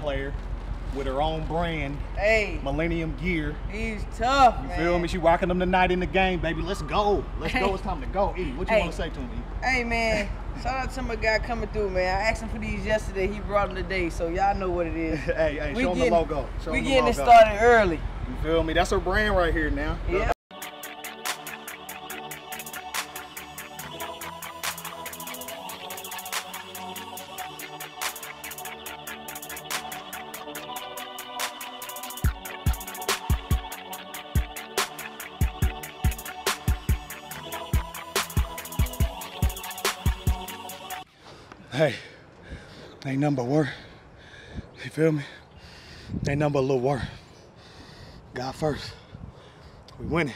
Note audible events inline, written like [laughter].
Player with her own brand, Hey, Millennium Gear. he's tough, You man. feel me? She rocking them tonight in the game, baby. Let's go. Let's go. It's time to go. E, what you Hey. want to say to me? Hey, man. [laughs] Shout out to my guy coming through, man. I asked him for these yesterday. He brought them today, so y'all know what it is. [laughs] hey, hey, We show them the logo. Show we getting it logo. started early. You feel me? That's her brand right here now. Yeah. Hey, ain't number work. You feel me? Ain't number a little work. God first. We winning.